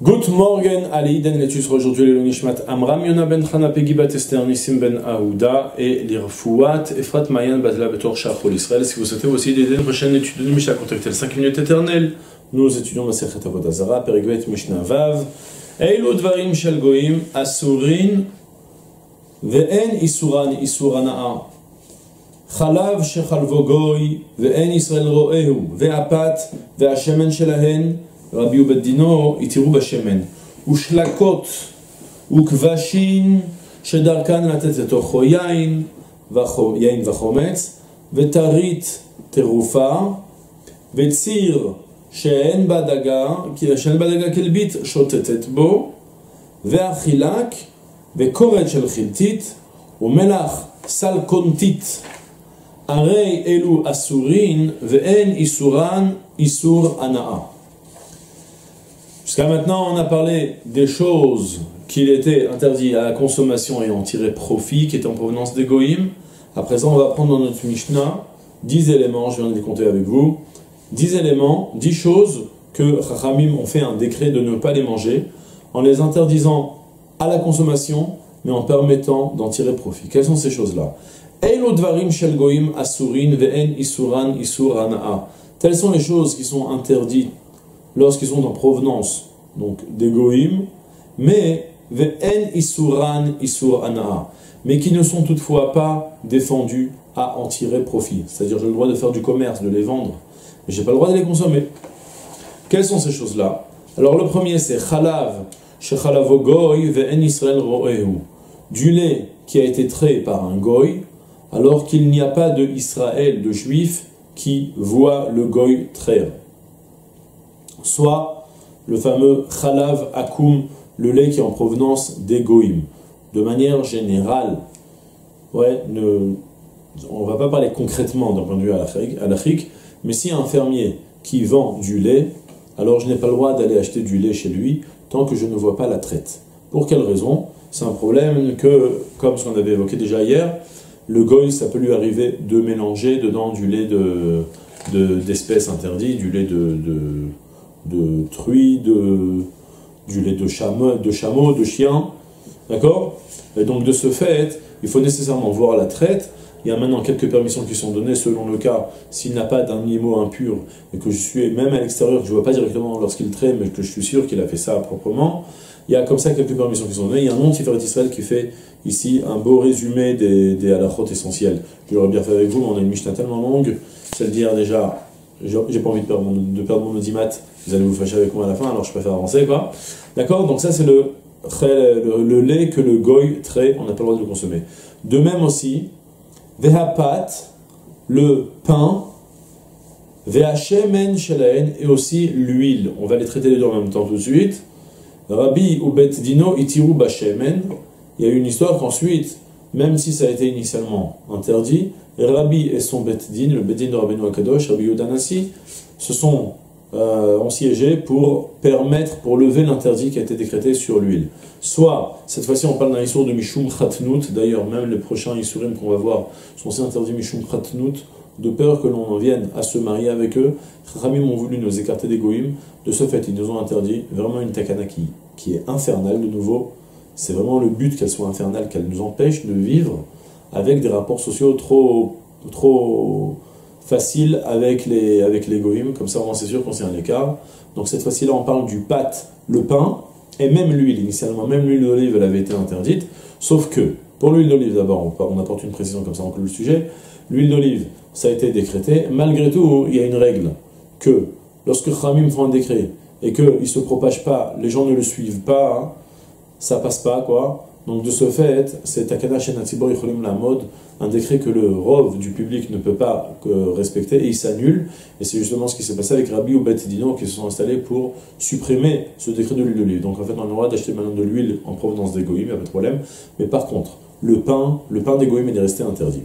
Good morning, Ali Den Letus aujourd'hui le Nishmat Amram Yona ben Chana Pegibat Esther Nissim ben Aouda et l'Irfouat Efrat Mayan Batla Betor Shachol Israël. Si vous souhaitez aussi aider une prochaine étude de Mishnah, contactez le 5 minutes éternelles. Nous étudions la Sechet Avodazara, Perigvet Mishnah Vav. Eilu Dvarim Shel Goim Asurin Ve'en Isuran Isurana'a. חלב שחלבו גוי ואין ישראל רואהו, והפת והשמן שלהן רבי עובד דינו יתירו בשמן, ושלקות וכבשים שדרכן לתת לתוכו יין, יין וחומץ, וטרית תרופה, וציר שאין בה דגה, שאין בה דגה כלבית שוטטת בו, והחילק, וכורת של חלטית, ומלח סלקונטית. הרי אלו אסורין, ואין איסורן איסור הנאה. Jusqu'à maintenant, on a parlé des choses qu'il était interdit à la consommation et en tirer profit, qui étaient en provenance des Goïm. À présent, on va prendre dans notre Mishnah 10 éléments, je viens de les compter avec vous, 10 éléments, 10 choses que Chachamim ont fait un décret de ne pas les manger, en les interdisant à la consommation, mais en permettant d'en tirer profit. Quelles sont ces choses-là? Telles sont les choses qui sont interdites lorsqu'ils sont en provenance donc d'égoïm, mais ve'en isuran isur mais qui ne sont toutefois pas défendus à en tirer profit. C'est-à-dire j'ai le droit de faire du commerce, de les vendre, mais j'ai pas le droit de les consommer. Quelles sont ces choses-là? Alors le premier c'est chalav, shechalavo goy ve'en israel ro'ehu, du lait qui a été trait par un goy, alors qu'il n'y a pas de Israël, de juifs, qui voit le goy traire soit le fameux Khalav Akum, le lait qui est en provenance des Goïm. De manière générale, ouais, on ne va pas parler concrètement d'un point de vue l'Afrique, mais si un fermier qui vend du lait, alors je n'ai pas le droit d'aller acheter du lait chez lui tant que je ne vois pas la traite. Pour quelle raison? C'est un problème que, comme ce qu'on avait évoqué déjà hier, le goy, ça peut lui arriver de mélanger dedans du lait d'espèces de, interdites, du lait de truie, de, du lait de chameau, de, chameau, de chien. D'accord? Et donc de ce fait, il faut nécessairement voir la traite. Il y a maintenant quelques permissions qui sont données selon le cas. S'il n'a pas d'animaux impurs et que je suis même à l'extérieur, que je ne vois pas directement lorsqu'il traite, mais que je suis sûr qu'il a fait ça proprement, il y a comme ça quelques permissions qui sont données. Il y a un nom Tiferet Israël qui fait ici un beau résumé des, des halachot essentiels. Je bien fait avec vous, mais on a une Mishnah tellement longue, celle d'hier déjà, j'ai pas envie de perdre mon, de perdre mon audimat, vous allez vous fâcher avec moi à la fin, alors je préfère avancer, quoi. D'accord? Donc ça, c'est le, le, lait que le goy trait, on n'a pas le droit de le consommer. De même aussi, vehapat, le pain, vehachemen shelaen, et aussi l'huile. On va les traiter les deux en même temps tout de suite. Rabbi ou bet dino itiru bashemen. Il y a une histoire qu'ensuite, même si ça a été initialement interdit, Rabbi et son Beddin, le Beddin de Rabbeinu Akadosh, Rabbi Yodanasi, se sont euh, ont siégé pour permettre, pour lever l'interdit qui a été décrété sur l'huile. Soit, cette fois-ci on parle d'un issour de Mishum Khatnout, d'ailleurs même les prochains isurim qu'on va voir sont aussi interdits Mishum Khatnout, de peur que l'on en vienne à se marier avec eux. Rabbi ont voulu nous écarter des de ce fait ils nous ont interdit vraiment une takana qui, qui est infernale de nouveau. C'est vraiment le but qu'elle soit infernale, qu'elle nous empêche de vivre avec des rapports sociaux trop, trop faciles avec les, avec les goïms, comme ça on c'est sûr qu'on s'est un écart. Donc cette fois-ci là on parle du pâte, le pain, et même l'huile, initialement même l'huile d'olive elle avait été interdite, sauf que, pour l'huile d'olive d'abord, on, apporte une précision comme ça on clôt le sujet, l'huile d'olive ça a été décrété, malgré tout il y a une règle, que lorsque Khamim font un décret, et qu'il ne se propage pas, les gens ne le suivent pas, hein, ça passe pas quoi, donc de ce fait, c'est Takana Shenatzibor Yicholim la mode, un décret que le rov du public ne peut pas respecter et il s'annule. Et c'est justement ce qui s'est passé avec Rabbi ou Bet Dino qui se sont installés pour supprimer ce décret de l'huile d'olive. Donc en fait, on a le droit d'acheter maintenant de l'huile en provenance des goïms, il n'y a pas de problème. Mais par contre, le pain, le pain est resté interdit.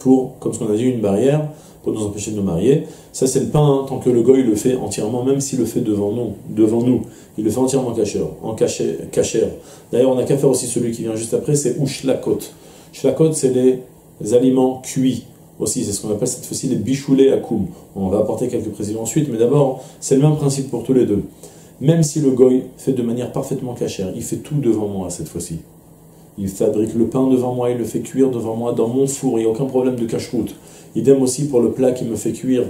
Pour, comme ce qu'on a dit, une barrière pour nous empêcher de nous marier. Ça, c'est le pain, hein, tant que le goy le fait entièrement, même s'il le fait devant nous, devant nous, il le fait entièrement cachère, en cachère. D'ailleurs, on n'a qu'à faire aussi celui qui vient juste après, c'est ushlakot. Shlakot, c'est les aliments cuits aussi, c'est ce qu'on appelle cette fois-ci les bichoulés à koum. On va apporter quelques précisions ensuite, mais d'abord, c'est le même principe pour tous les deux. même si le goy fait de manière parfaitement cachère, il fait tout devant moi cette fois-ci. Il fabrique le pain devant moi, il le fait cuire devant moi dans mon four, il n'y a aucun problème de cache-route. Idem aussi pour le plat qui me fait cuire.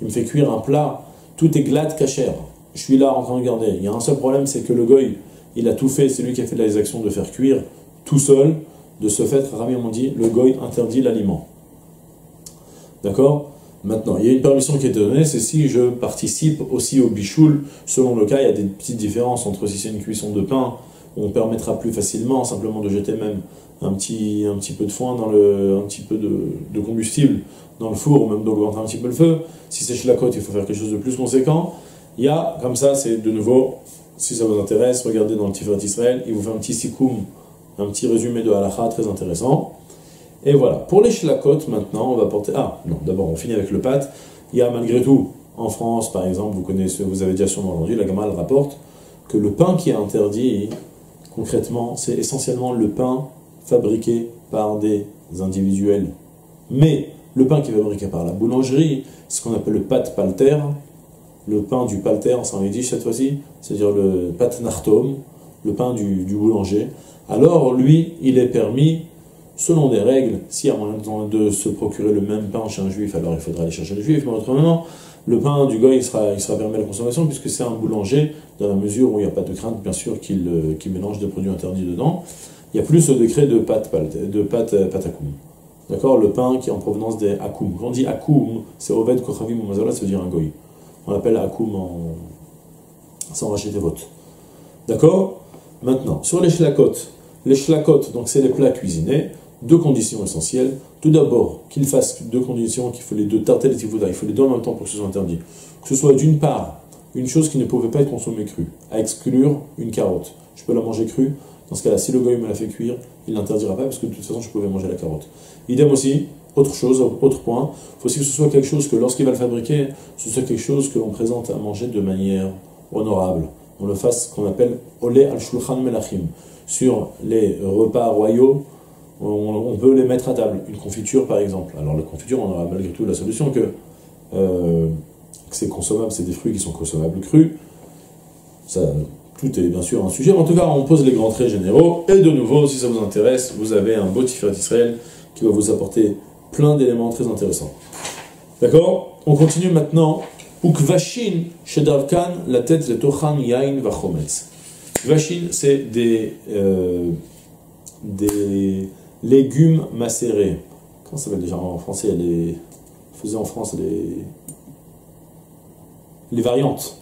Il me fait cuire un plat, tout est glad cachère. Je suis là en train de regarder. Il y a un seul problème, c'est que le goy, il a tout fait, c'est lui qui a fait les actions de faire cuire tout seul. De ce fait, Rami m'ont dit, le goy interdit l'aliment. D'accord? Maintenant, il y a une permission qui est donnée, c'est si je participe aussi au bichoul. Selon le cas, il y a des petites différences entre si c'est une cuisson de pain, on permettra plus facilement simplement de jeter même un petit, un petit peu de foin, dans le, un petit peu de, combustible dans le four, ou même d'augmenter un petit peu le feu. Si c'est chez la côte, il faut faire quelque chose de plus conséquent. Il y a, comme ça, c'est de nouveau, si ça vous intéresse, regardez dans le Tiferet Israël, il vous fait un petit sikoum, un petit résumé de halakha très intéressant. Et voilà. Pour les shlakot, maintenant, on va porter. Ah, non, d'abord, on finit avec le pâte. Il y a malgré tout, en France, par exemple, vous connaissez, vous avez déjà sûrement entendu, la Gamal rapporte que le pain qui est interdit, concrètement, c'est essentiellement le pain fabriqué par des individuels. Mais le pain qui est fabriqué par la boulangerie, ce qu'on appelle le pâte palter, le pain du palter, en dit cette fois-ci, c'est-à-dire le pâte nartom, le pain du, du boulanger, alors lui, il est permis selon des règles, s'il y a moyen de se procurer le même pain chez un juif, alors il faudra aller chercher le juif, mais autrement, le pain du goy il sera, il sera permis à la consommation puisque c'est un boulanger, dans la mesure où il n'y a pas de crainte, bien sûr, qu'il euh, mélange des produits interdits dedans. Il y a plus ce décret de pâte, de pâte, euh, pâte akoum. D'accord? Le pain qui est en provenance des akoum. Quand on dit akoum, c'est oved kochavim mazala, ça veut dire un goy. On l'appelle akoum sans racheter votes. D'accord? Maintenant, sur les shlakot. Les shlakot, donc c'est les plats cuisinés deux conditions essentielles. Tout d'abord, qu'il fasse deux conditions, qu'il faut les deux tartelles il faut les deux en même temps pour que ce soit interdit. Que ce soit d'une part, une chose qui ne pouvait pas être consommée crue, à exclure une carotte. Je peux la manger crue, dans ce cas-là, si le goy me la fait cuire, il l'interdira pas parce que de toute façon, je pouvais manger la carotte. Idem aussi, autre chose, autre point, il faut aussi que ce soit quelque chose que lorsqu'il va le fabriquer, ce soit quelque chose que l'on présente à manger de manière honorable. On le fasse ce qu'on appelle olé al-shulchan melachim. Sur les repas royaux, on, peut les mettre à table. Une confiture, par exemple. Alors, la confiture, on aura malgré tout la solution que, euh, c'est consommable, c'est des fruits qui sont consommables crus. Ça, tout est bien sûr un sujet, en tout cas, on pose les grands traits généraux. Et de nouveau, si ça vous intéresse, vous avez un beau Tiferet Israël qui va vous apporter plein d'éléments très intéressants. D'accord? On continue maintenant. Ukvashin Shedarkan, la tête de Tochan Yain Vachometz. Vashin, c'est des, euh, des légumes macérés. Comment ça s'appelle déjà en français les faisait en France les variantes.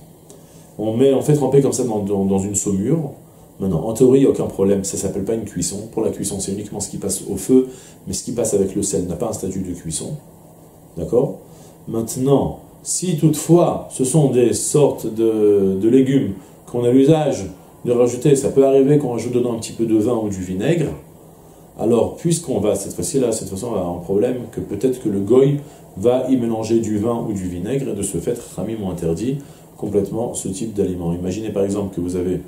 On met en fait tremper comme ça dans, dans, une saumure. Maintenant, en théorie, il n'y a aucun problème, ça ne s'appelle pas une cuisson. Pour la cuisson, c'est uniquement ce qui passe au feu, mais ce qui passe avec le sel n'a pas un statut de cuisson. D'accord? Maintenant, si toutefois ce sont des sortes de, de légumes qu'on a l'usage de rajouter, ça peut arriver qu'on rajoute dedans un petit peu de vin ou du vinaigre, alors, puisqu'on va, cette fois-ci, là, cette façon, on avoir un problème que peut-être que le goy va y mélanger du vin ou du vinaigre, et de ce fait, Ramim ont interdit complètement ce type d'aliment. Imaginez par exemple que vous avez,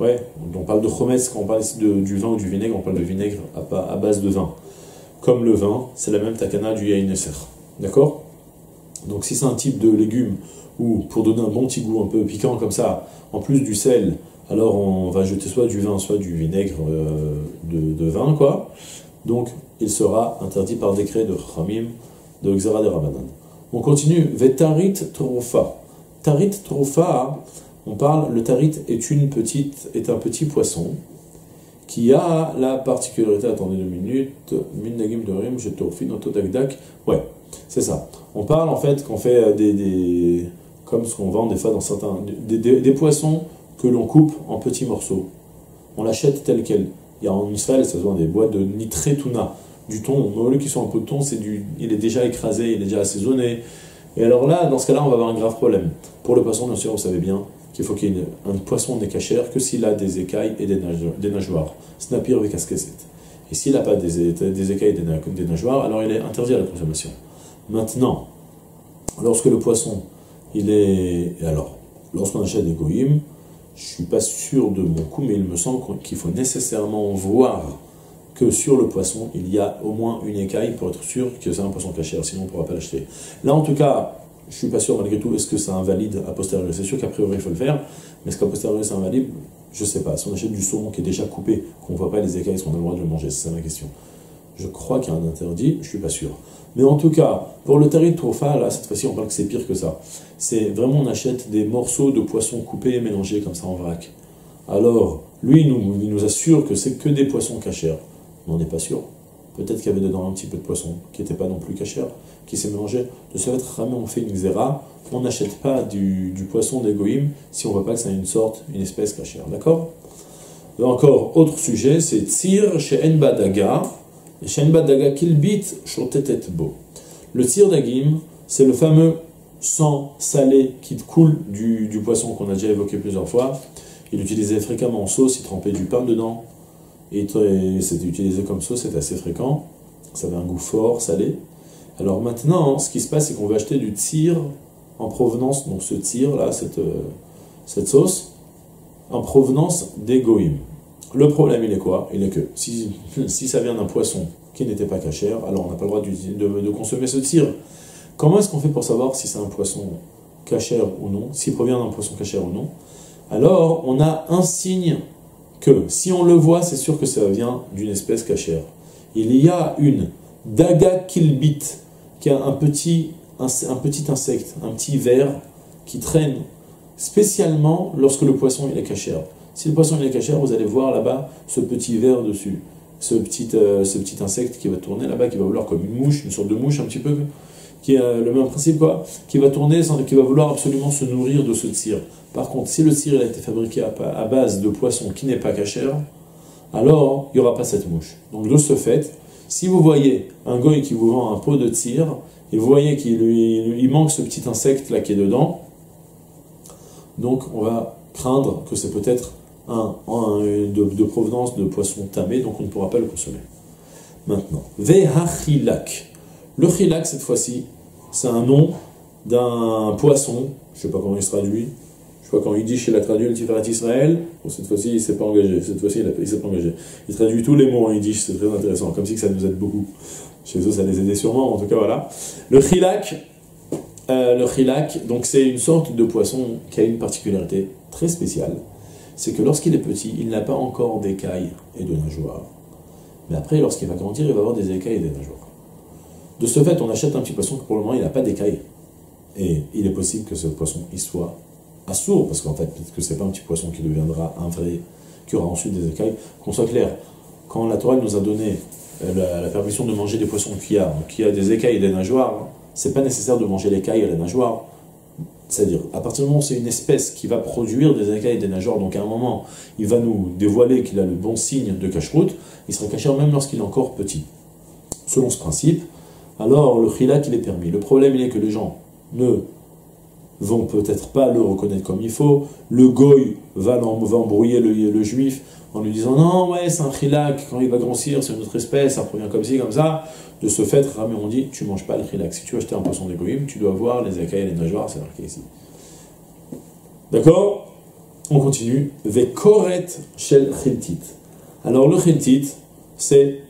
ouais, on parle de chometz, quand on parle du vin ou du vinaigre, on parle de vinaigre à, base de vin. Comme le vin, c'est la même takana du yaïneser. D'accord? Donc si c'est un type de légume où, pour donner un bon petit goût un peu piquant comme ça, en plus du sel, alors on va jeter soit du vin, soit du vinaigre euh, de, vin, quoi. Donc il sera interdit par décret de Khamim, de Xera de Ramadan. On continue. Vetarit trofa. Tarit trofa, on parle, le tarit est une petite, est un petit poisson qui a la particularité, attendez deux minutes, Minnagim de Rim, Dagdak. Ouais, c'est ça. On parle en fait qu'on fait des, comme ce qu'on vend des fois dans certains, des poissons que l'on coupe en petits morceaux. On l'achète tel quel. Il y a en Israël, ça se vend des boîtes de nitré tuna, du thon. Mais au lieu qu'il soit un peu de thon, c'est du, il est déjà écrasé, il est déjà assaisonné. Et alors là, dans ce cas-là, on va avoir un grave problème. Pour le poisson, bien sûr, vous savez bien qu'il faut qu'il y ait un poisson n'est cachère que s'il a des écailles et des, des nageoires. Snapir avec Et s'il n'a pas des, des, écailles et des, nageoires, alors il est interdit à la consommation. Maintenant, lorsque le poisson, il est. Alors, lorsqu'on achète des goïms, je ne suis pas sûr de mon coup, mais il me semble qu'il faut nécessairement voir que sur le poisson, il y a au moins une écaille pour être sûr que c'est un poisson caché, sinon on ne pourra pas l'acheter. Là, en tout cas, je suis pas sûr malgré tout, est-ce que ça invalide a posteriori C'est sûr qu'a priori il faut le faire, mais est-ce qu'a posteriori c'est invalide? Je sais pas. Si on achète du saumon qui est déjà coupé, qu'on voit pas les écailles, est-ce qu'on a le droit de le manger? C'est ça ma question. Je crois qu'il y a un interdit, je suis pas sûr. Mais en tout cas, pour le tarif Troufa, là, cette fois-ci, on parle que c'est pire que ça. C'est vraiment, on achète des morceaux de poisson coupés et mélangés comme ça en vrac. Alors, lui, il nous, il nous assure que c'est que des poissons cachers. On n'est pas sûr. Peut-être qu'il y avait dedans un petit peu de poisson qui n'était pas non plus cachère, qui s'est mélangé. De ce fait, vraiment, on fait une xéra. On n'achète pas du, du poisson d'égoïm si on ne voit pas que c'est une sorte, une espèce cachère. D'accord? Encore, autre sujet, c'est tir chez Enbadaga. Le tir d'agim, c'est le fameux sang salé qui coule du, poisson qu'on a déjà évoqué plusieurs fois. Il utilisait fréquemment en sauce, il trempait du pain dedans, et c'était utilisé comme sauce, c'est assez fréquent. Ça avait un goût fort, salé. Alors maintenant, ce qui se passe, c'est qu'on veut acheter du tir en provenance, donc ce tir là, cette, euh, cette sauce, en provenance des Le problème, il est quoi? Il est que si, si ça vient d'un poisson qui n'était pas cachère, alors on n'a pas le droit de, consommer ce tir. Comment est-ce qu'on fait pour savoir si c'est un poisson cachère ou non, s'il provient d'un poisson cachère ou non? Alors, on a un signe que si on le voit, c'est sûr que ça vient d'une espèce cachère. Il y a une daga kilbit, qui a un petit, un, petit insecte, un petit ver qui traîne spécialement lorsque le poisson est cachère. Si le poisson il est cachère, vous allez voir là-bas ce petit ver dessus, ce petit, euh, ce petit insecte qui va tourner là-bas, qui va vouloir comme une mouche, une sorte de mouche un petit peu, qui a le même principe quoi, qui va tourner, qui va vouloir absolument se nourrir de ce tir. Par contre, si le cire a été fabriqué à, base de poisson qui n'est pas cachère, alors il n'y aura pas cette mouche. Donc de ce fait, si vous voyez un goy qui vous vend un pot de tir, et vous voyez qu'il lui, manque ce petit insecte là qui est dedans, donc on va craindre que c'est peut-être de, provenance de poisson tamé, donc on ne pourra pas le consommer. Maintenant, Vehachilak. Le chilak, cette fois-ci, c'est un nom d'un poisson, je ne sais pas comment il se traduit, je crois qu'en Yiddish, il a traduit le Tiferet Israël. Bon, cette fois-ci, il s'est pas engagé. Cette fois-ci, il s'est pas engagé. Il traduit tous les mots en Yiddish, c'est très intéressant. Comme si ça nous aide beaucoup. Chez eux, ça les aidait sûrement. En tout cas, voilà. Le chilak, euh, le chilak, donc c'est une sorte de poisson qui a une particularité très spéciale. C'est que lorsqu'il est petit, il n'a pas encore d'écailles et de nageoires. Mais après, lorsqu'il va grandir, il va avoir des écailles et des nageoires. De ce fait, on achète un petit poisson que pour le moment, il n'a pas d'écailles. Et il est possible que ce poisson y soit assourd, parce qu'en fait, peut-être que c'est pas un petit poisson qui deviendra un vrai, qui aura ensuite des écailles. Qu'on soit clair, quand la Torah nous a donné euh, la, permission de manger des poissons qui a, qui a des écailles et des nageoires, c'est pas nécessaire de manger l'écaille et les nageoires. C'est-à-dire, à partir du moment où c'est une espèce qui va produire des écailles et des nageoires, donc à un moment, il va nous dévoiler qu'il a le bon signe de cache-route, il sera caché même lorsqu'il est encore petit. Selon ce principe, alors le khilak il est permis. Le problème il est que les gens ne vont peut-être pas le reconnaître comme il faut. Le goy va, embrouiller le, juif en lui disant non, ouais, c'est un chilak, quand il va grossir, c'est une autre espèce, ça provient comme ci, comme ça. De ce fait, Ramé on dit tu manges pas le chilak. Si tu veux acheter un poisson d'égoïme, tu dois voir les écailles et les nageoires, c'est marqué ici. D'accord? On continue. Vekoret shel chiltit. Alors le chiltit, c'est.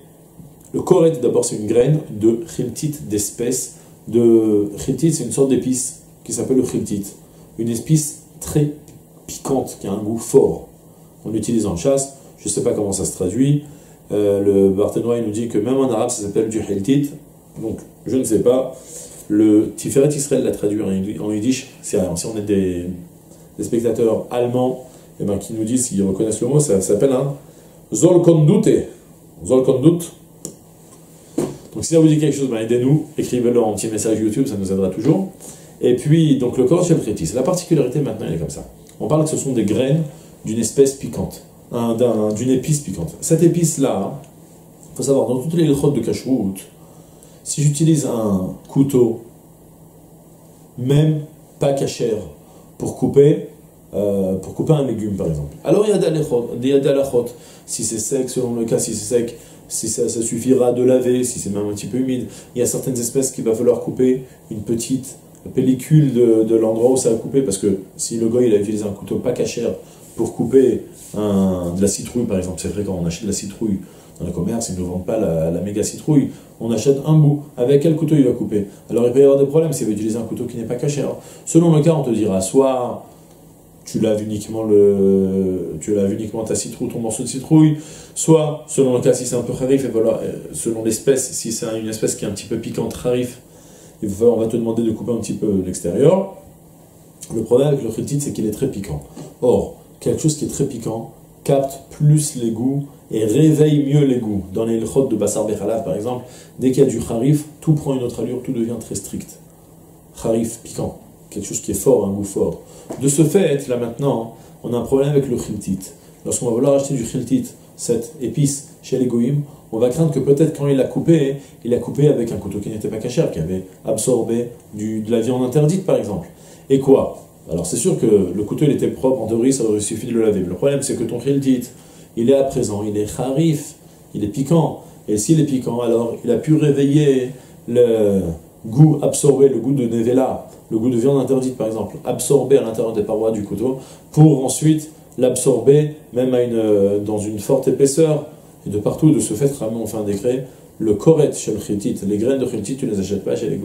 Le koret, d'abord, c'est une graine de chiltit d'espèce. De chiltit, c'est une sorte d'épice qui s'appelle le khiltit, une épice très piquante, qui a un goût fort. On l'utilise en chasse, je ne sais pas comment ça se traduit. Euh, le Barthénois nous dit que même en arabe ça s'appelle du hiltit, donc je ne sais pas. Le Tiferet Israël l'a traduit en yiddish, si on est des, spectateurs allemands eh ben, qui nous disent, s'ils reconnaissent le mot, ça, s'appelle un. Zolkondut. Donc si ça vous dit quelque chose, ben, aidez-nous, écrivez-le en petit message YouTube, ça nous aidera toujours. Et puis, donc le corps cheltrétis. La particularité maintenant, elle est comme ça. On parle que ce sont des graines d'une espèce piquante, d'une épice piquante. Cette épice-là, il faut savoir, dans toutes les grottes de cacheroute, si j'utilise un couteau, même pas cachère, pour couper, euh, pour couper un légume par exemple. Alors il y a des si c'est sec, selon le cas, si c'est sec, si ça, ça, suffira de laver, si c'est même un petit peu humide. Il y a certaines espèces qu'il va falloir couper une petite pellicule de, l'endroit où ça a coupé, parce que si le goy il a utilisé un couteau pas cachère pour couper de la citrouille, par exemple, c'est vrai quand on achète de la citrouille, Dans le commerce, ils ne vendent pas la, méga citrouille. On achète un bout. Avec quel couteau il va couper? Alors il peut y avoir des problèmes s'il veut utiliser un couteau qui n'est pas caché. selon le cas, on te dira soit tu laves uniquement le, tu laves uniquement ta citrouille, ton morceau de citrouille, soit selon le cas si c'est un peu harif, et voilà, euh, selon l'espèce, si c'est une espèce qui est un petit peu piquante, harif, on va te demander de couper un petit peu l'extérieur. Le problème avec le khitit, c'est qu'il est très piquant. Or, quelque chose qui est très piquant capte plus les goûts et réveille mieux les goûts. Dans les ilchot de Bassar Bechalav, par exemple, dès qu'il y a du harif, tout prend une autre allure, tout devient très strict. Harif, piquant, quelque chose qui est fort, un goût fort. De ce fait, là maintenant, on a un problème avec le khiltit. Lorsqu'on va vouloir acheter du khiltit, cette épice, chez les on va craindre que peut-être quand il l'a coupé, il a coupé avec un couteau qui n'était pas caché, qui avait absorbé de la viande interdite, par exemple. Et quoi? Alors c'est sûr que le couteau il était propre, en théorie ça aurait suffi de le laver. le problème c'est que ton khiltit, il est à présent, il est harif, il est piquant. Et s'il est piquant, alors il a pu réveiller le goût absorbé, le goût de nevela, le goût de viande interdite par exemple, absorbé à l'intérieur des parois du couteau, pour ensuite l'absorber même dans une forte épaisseur, et de partout, de ce fait, Ramon on fait un décret, le koret chez le les graines de chitit, tu ne les achètes pas chez les.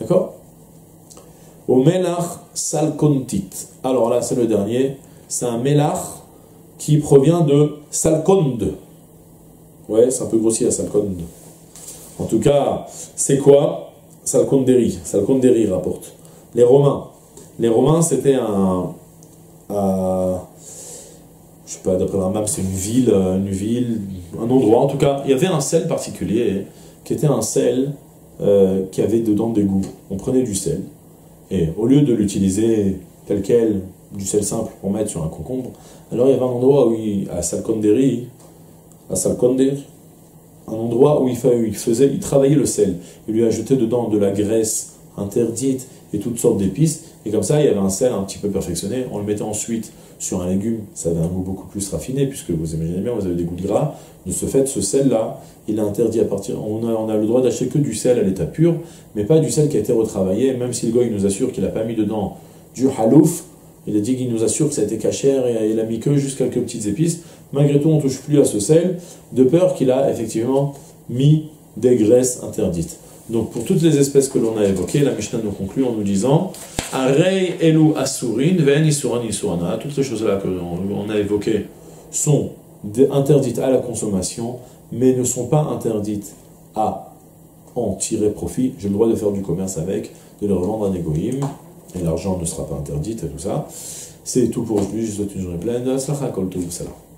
D'accord? Au melach salkontit. Alors là, c'est le dernier, c'est un melach qui provient de salkond. Ouais, c'est un peu grossier la salkond. En tout cas, c'est quoi Salkonderi. Salkonderi rapporte. Les Romains. Les Romains, c'était un. Euh, je sais pas, d'après même, c'est une ville, une ville, un endroit. En tout cas, il y avait un sel particulier qui était un sel euh, qui avait dedans des goûts. On prenait du sel et au lieu de l'utiliser tel quel, du sel simple pour mettre sur un concombre, alors il y avait un endroit où il, à Salkonderi, à Salkonder, un endroit où il, il travaillait le sel. Il lui ajoutait dedans de la graisse interdite et toutes sortes d'épices. Et comme ça, il y avait un sel un petit peu perfectionné. On le mettait ensuite sur un légume, ça avait un goût beaucoup plus raffiné, puisque vous imaginez bien, vous avez des goûts de gras. De ce fait, ce sel-là, il est interdit à partir. On a, le droit d'acheter que du sel à l'état pur, mais pas du sel qui a été retravaillé, même si le goy nous assure qu'il n'a pas mis dedans du halouf, il a dit qu'il nous assure que ça a été cachère et il a mis que juste quelques petites épices. Malgré tout, on ne touche plus à ce sel, de peur qu'il a effectivement mis des graisses interdites. Donc pour toutes les espèces que l'on a évoquées, la Mishnah nous conclut en nous disant Arei elu asurin ven isuran isurana. Toutes ces choses-là que l'on a évoquées sont interdites à la consommation, mais ne sont pas interdites à en tirer profit. J'ai le droit de faire du commerce avec, de les revendre à des goïms, et l'argent ne sera pas interdit et tout ça. C'est tout pour aujourd'hui. Je vous souhaite une journée pleine. Salam.